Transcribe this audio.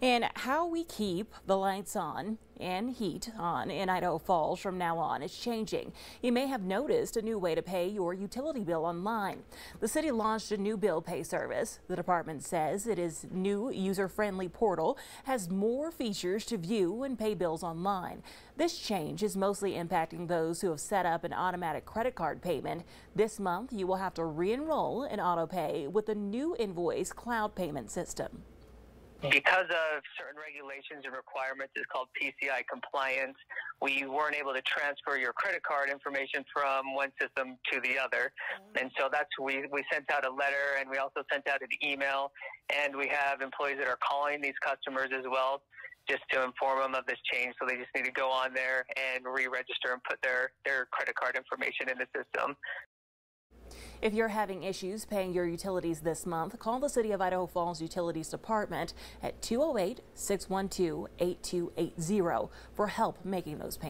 and how we keep the lights on and heat on in Idaho Falls from now on is changing. You may have noticed a new way to pay your utility bill online. The city launched a new bill pay service. The department says it is new user-friendly portal has more features to view and pay bills online. This change is mostly impacting those who have set up an automatic credit card payment. This month you will have to re-enroll in AutoPay with the new invoice cloud payment system. Because of certain regulations and requirements, it's called PCI compliance. We weren't able to transfer your credit card information from one system to the other. Mm-hmm. And so that's we, we sent out a letter and we also sent out an email. And we have employees that are calling these customers as well just to inform them of this change. So they just need to go on there and re-register and put their, their credit card information in the system. If you're having issues paying your utilities this month, call the City of Idaho Falls Utilities Department at 208 612 8280 for help making those payments.